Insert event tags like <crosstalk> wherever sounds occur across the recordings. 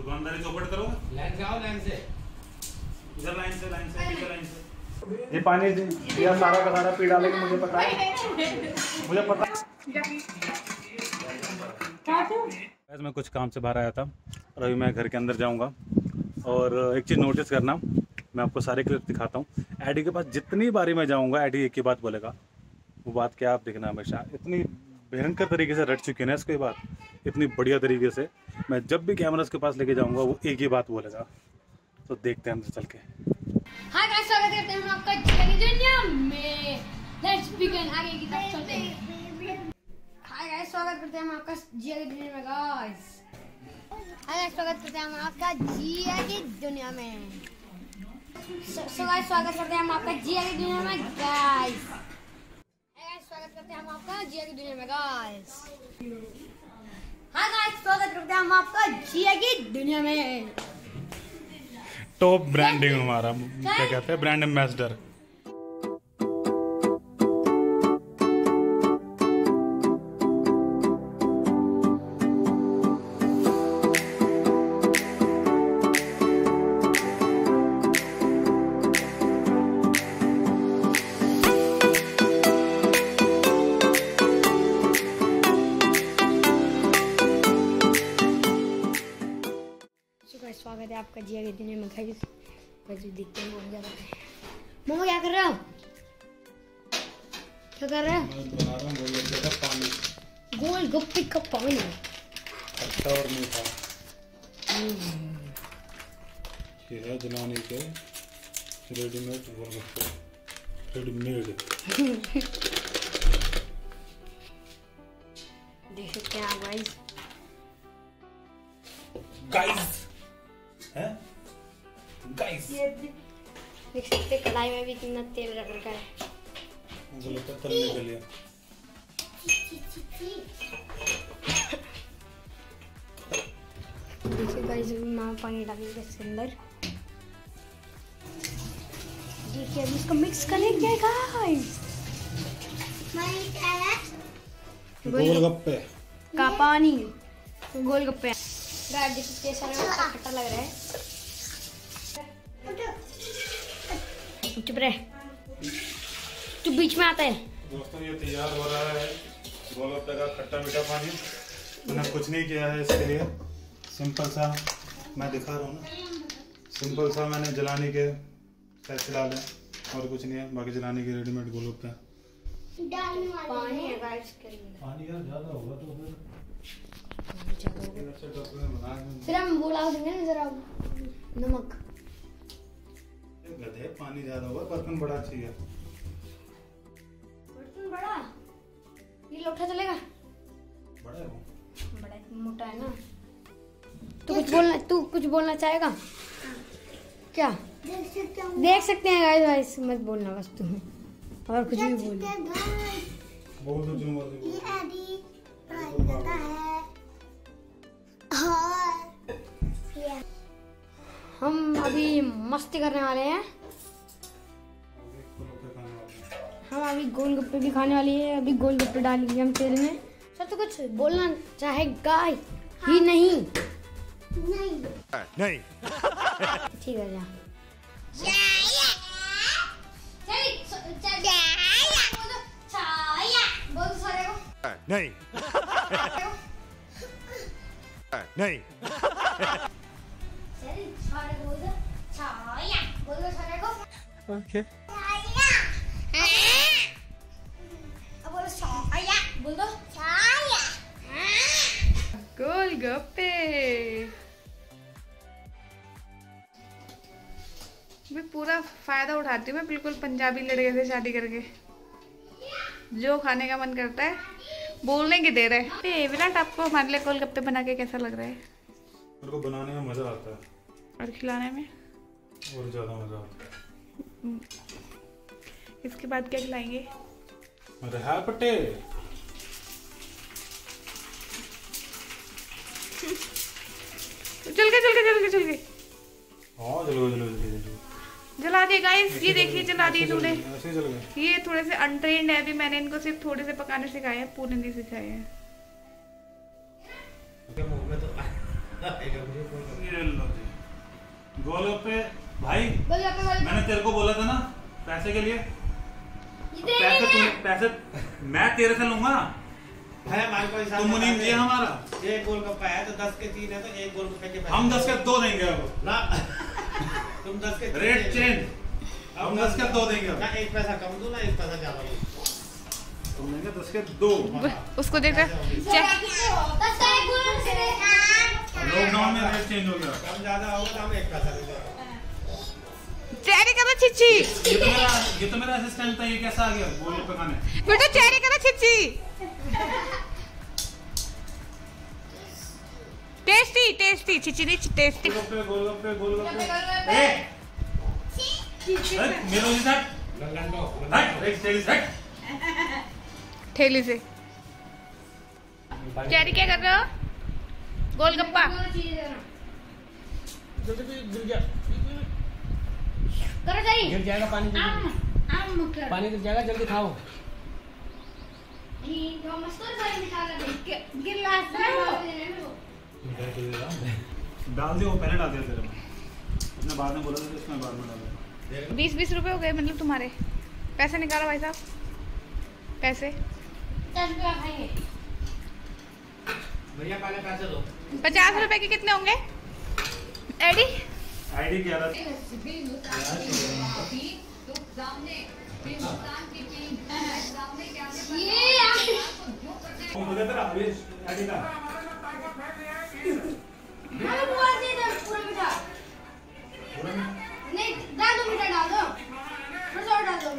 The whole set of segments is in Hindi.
दुकानदारी चौपट करो लाइन से आओ लाइन से। इधर लाइन से लाइन से इधर लाइन से। ये पानी दिया सारा का सारा पी डालेंगे मुझे पता है। मुझे पता है। मैं कुछ काम से बाहर आया था और अभी मैं घर के अंदर जाऊँगा। और एक चीज़ नोटिस करना मैं आपको सारे क्लिप दिखाता हूँ। एडी के पास जितनी बारी मैं जाऊँगा एडी एक ही बात बोलेगा। वो बात क्या आप देखना हमेशा इतनी भयंकर तरीके से रट चुकी है इसको बात। इतनी बढ़िया तरीके से। मैं जब भी कैमरा उसके पास लेके जाऊँगा, वो एक ही बात बोलेगा। तो देखते हैं अंदर चल के। गाइस स्वागत करते हैं हम आपका में। लेट्स बिगिन आगे की तरफ़ चलते हैं। हाय गाइस स्वागत करते हैं हम आपका दुनिया में गाइस हाय स्वागत करते हैं हम आपका जिया की दुनिया में सो गाइस स्वागत करते हैं हम आपका जिया की दुनिया में गाइस स्वागत करते हैं हम आपका जिया की दुनिया में गाइस हाय गाइस स्वागत करते हैं हम आपका जिया की दुनिया में। टॉप ब्रांडिंग हमारा क्या कहते हैं? ब्रांड एम्बेसडर भी दिखते हैं बहुत ज़्यादा मोमो क्या कर रहे हो? क्या कर रहे हो? हूँ पानी। गोल गप्पे का पानी। खट्टा और मीठा। ये है जलाने के रेडीमेड गोलगप्पे रेडीमेड। <laughs> देख सकते हैं गाइस गाइस है? गाइस देख सकते कढ़ाई में भी कितना तेल रख रखा है। गोलगप्पे तलने के लिए। देखिए गाइस अभी माँ पानी डालेंगे इसके अंदर। देखिए अभी इसको मिक्स करेंगे गाइस गोलगप्पे। का पानी? गोलगप्पे। गाइस देख सकते सारे में खट्टा खट्टा लग रहा है। चुप रहे। तू बीच में आता है। दोस्तों ये तैयार हो रहा है। गोलगप्पे का खट्टा मीठा पानी मैंने कुछ नहीं किया है इसके लिए। सिंपल सा मैं दिखा रहा हूँ ना। सिंपल सा मैंने जलाने के पैसे डाले और कुछ नहीं है। बाकी जलाने के रेडीमेड गोलगप्पे पानी है गाइस के अंदर पानी यार ज़्यादा होगा तो फिर। अच्छे डब्बे में बना के- फिर हम बोला देंगे ना जरा। नमक। गधे पानी ज़्यादा होगा बर्तन बड़ा चाहिए। बर्तन बड़ा? ये लोटा चलेगा? बड़ा है वो। बड़ा मोटा है ना? तू कुछ बोलना तू कुछ बोलना चाहेगा? क्या? देख सकते हैं। गाइस गाइस मत बोलना बस तुम और कुछ भी बोल। बहुत हम अभी मस्ती करने वाले हैं। हैं। हम अभी गोलगप्पे भी खाने वाली है अभी गोलगप्पे डालेंगे हम तेल में। सर तो कुछ बोलना चाहेगा? ही नहीं। नहीं। ठीक है जा। नहीं। नहीं। ओके बोल गोलगप्पे मैं पूरा फ़ायदा उठाती हूँ मैं बिल्कुल पंजाबी लड़के से शादी करके। जो खाने का मन करता है बोलने की देर है। ए, विराट आपको हमारे लिए गोलगप्पे बना के कैसा लग रहा है? मेरे को बनाने में मज़ा आता है। और खिलाने में? और ज़्यादा मज़ा आता है। इसके बाद क्या खिलाएँगे? मेरे है पट्टे चल के चल के चल के चल हाँ चलो जला दिए गाइस ये देखिए जला दिए गए, गए ये थोड़े से अनट्रेंड है अभी मैंने इनको सिर्फ़ थोड़े से पकाने सिखाए हैं पूरे नहीं सिखाए हैं। <laughs> ये लो जी। गोलगप्पे भाई मैंने तेरे को बोला था ना पैसे के लिए। पैसे रहे तू पैसे मैं तेरे से लूँगा। है हमारे पास हिसाब मुनीम जी हमारा। एक गोलगप्पा है तो दस के तीन है तो एक गोलगप्पे के पैसे। हम दस के दो देंगे अब। ना। <laughs> तुम दस के रेट चेंज हम दस के दो देंगे ना एक पैसा कम दो ना एक पैसा ज़्यादा दो। तुम देंगे दस के दो। उसको देख का दे लॉकडाउन में रेट चेंज हो गया। कम ज़्यादा होगा तो हम एक पैसा दे। छिची ये तो मेरा ये तो मेरा असिस्टेंट था ये कैसा आ गया गोलगप्पे खाने बेटा चेरी करो छिची टेस्टी टेस्टी छिची नहीं, टेस्टी। गोलगप्पे गोलगप्पे गोलगप्पे। ए मेरे जी हट हट एक स्टेज हट ठेली से। चेरी क्या कर रहे हो? गोलगप्पा। गिर गया करो गिर जाएगा पानी आम आम कर पानी गिर जाएगा जल्दी खाओ। ये निकाल दे गिलास में डाल दिया वो पहले डाल दिया तेरे में। उसने बाद में बोला था बाद में डाल बीस बीस रुपए हो गए मतलब तुम्हारे। पैसे निकालो भाई साहब। पैसे। दस रुपया खाएँगे भैया पहले पैसे दो। पचास रुपए के कितने होंगे? एडी आईडी क्या था? ये आईडी का। हमें बुआ दो पूरा मीठा। नहीं डाल दो मीठा डाल दो। थोड़ा और डाल दो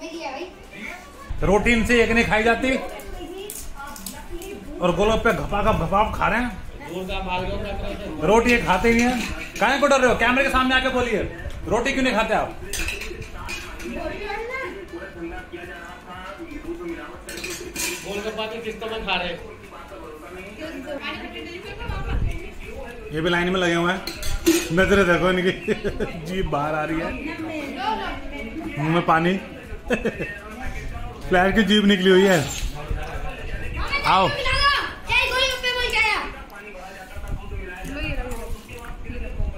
मेरी है <laughs> भाई। रोटी इनसे एक नहीं खाई जाती। और गोलगप्पे घपा का भपाप खा रहे हैं? रोटी खाते ही है। काहे को डर रहे हो? कैमरे के सामने आके बोलिए। रोटी क्यों नहीं खाते आप? ये भी लाइन में लगे हुए हैं। नजरे देखो इनकी। जीप बाहर आ रही है। मुँह में पानी। फ्लैट की जीप निकली हुई है। आओ। मिला दो चाहे गोलगप्पे बोल के आया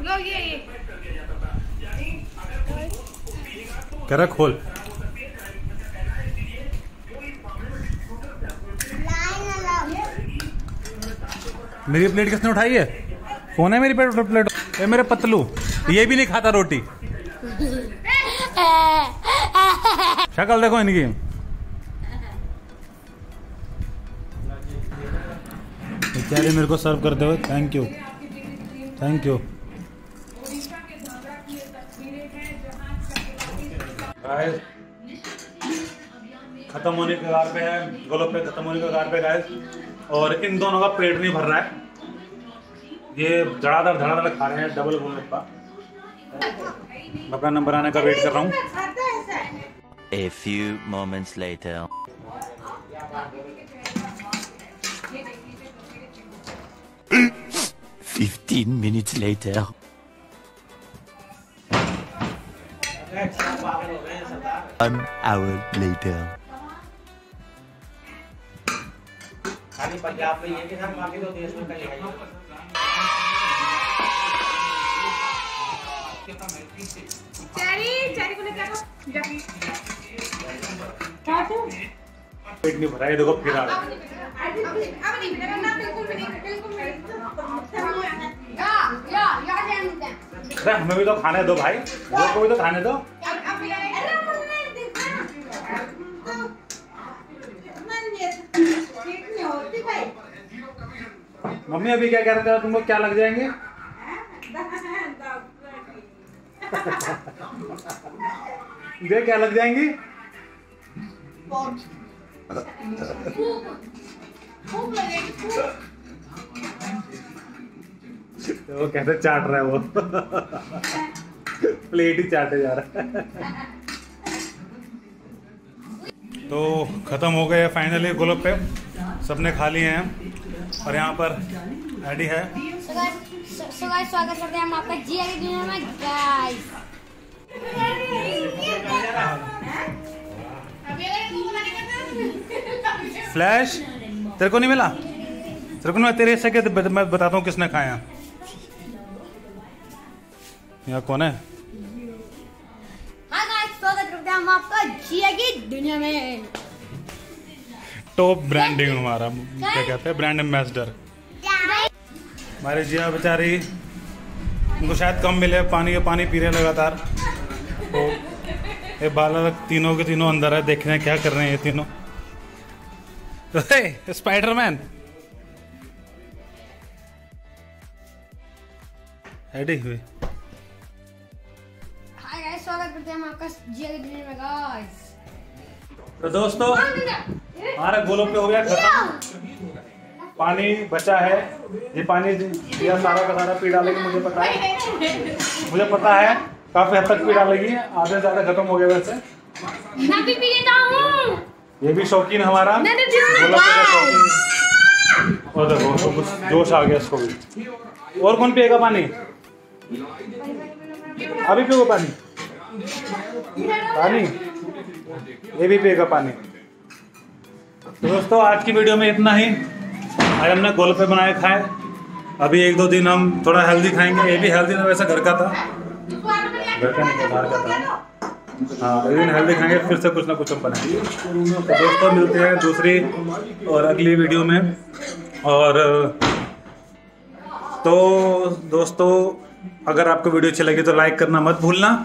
लो ये ये कह रहा, खोल। मेरी प्लेट किसने उठाई है? कौन है मेरी प्लेट प्लेट ये मेरे पतलू। ये भी नहीं खाता रोटी। शक्ल देखो इनकी। बेचारे मेरे को सर्व करते हुए thank you thank you guys खत्म होने के कगार पे है गोलगप्पे खत्म होने के कगार पे गाइस और इन दोनों का पेट नहीं भर रहा है ये धड़ाधड़ धड़ाधड़ खा रहे हैं डबल गोलगप्पा अपना नंबर आने का वेट कर रहा हूँ A few moments later. <laughs> Fifteen minutes later. One hour later. खाली पंजाब में ये कि हम बाकी तो देश में कहीं चेरी चेरी को लेके आओ। जा पेट नहीं भरा देखो फिर आ गया अब नहीं बेटा ना बिल्कुल भी नहीं बिल्कुल भी नहीं या या या जानते हैं अरे हमें भी तो खाने दो भाई। वो को भी तो खाने दो अब अब अरे मम्मी अभी क्या कह रहे थे तुमको क्या लग जाएँगे? ये क्या लग जाएँगी? वो कहते चाट रहा है वो। प्लेट ही चाटे जा रहा है। तो ख़त्म हो गए फाइनली गोलगप्पे सबने खा लिए हैं। और यहाँ पर एडी है। स्वागत करते हैं हम आपका जिया की दुनिया में गाइस फ्लैश तेरे को नहीं मिला? तेरे को नहीं तेरे हिस्से के तो मैं बताता हूँ किसने खाया। यहाँ कौन है? हाँ गाइस स्वागत करते हैं हम आपका जिया की दुनिया में. टॉप ब्रांडिंग हमारा क्या कहते हैं ब्रांड एम्बेसडर हमारे जिया बेचारी उनको शायद कम मिले पानी के पानी पी रहे लगातार। तो ये बालक तीनों के तीनों अंदर है देखने हैं क्या कर रहे हैं ये तीनों। स्पाइडरमैन एडी हुई हाय गाइस स्वागत करते हैं हम आपका जिया की में गाइस तो दोस्तों हमारा गोलों पे हो गया खत्म। पानी बचा है। ये पानी दिया सारा का सारा पी डालेगी मुझे पता है। मुझे पता है काफ़ी हद तक पी डालेगी। आधे ज़्यादा खत्म हो गया वैसे। मैं भी पी लेता हूँ। ये भी शौकीन हमारा। गोलों पे शौकीन। और देखो उसको कुछ जोश आ गया इसको भी। और कौन पिएगा पानी? अभी पिएगा पानी? पानी? ये भी पिएगा पानी। तो दोस्तों, आज की वीडियो में इतना ही। आज हमने गोलगप्पे बनाए खाए। अभी एक दो दिन हम थोड़ा हेल्दी खाएँगे। ये भी हेल्दी ना वैसा घर का था। घर का नहीं, बाहर का था। हाँ एक दिन हेल्दी खाएँगे, फिर से कुछ ना कुछ हम बनाएँगे। तो दोस्तों, मिलते हैं दूसरी और अगली वीडियो में। और तो दोस्तों, अगर आपको वीडियो अच्छी लगी तो लाइक करना मत भूलना।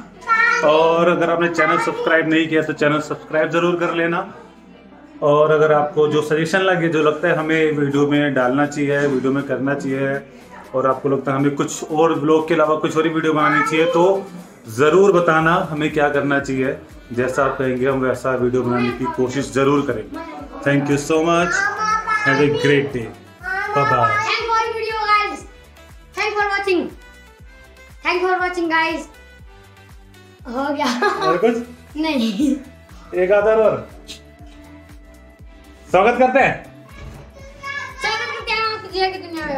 और अगर आपने चैनल सब्सक्राइब नहीं किया तो चैनल सब्सक्राइब ज़रूर कर लेना। और अगर आपको जो सजेशन लगे जो लगता है हमें वीडियो में डालना चाहिए वीडियो में करना चाहिए और आपको लगता है हमें कुछ और ब्लॉग के अलावा कुछ और ही वीडियो बनानी चाहिए तो ज़रूर बताना हमें क्या करना चाहिए। जैसा आप कहेंगे हम वैसा वीडियो बनाने की कोशिश ज़रूर करेंगे। Thank you so much have a great day bye. Thank for watching. Guys. हो गया। और कुछ? <laughs> नहीं। एक आदर और। स्वागत करते हैं। हैं आपको जिया की दुनिया में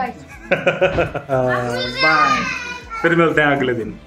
<laughs> फिर मिलते हैं अगले दिन।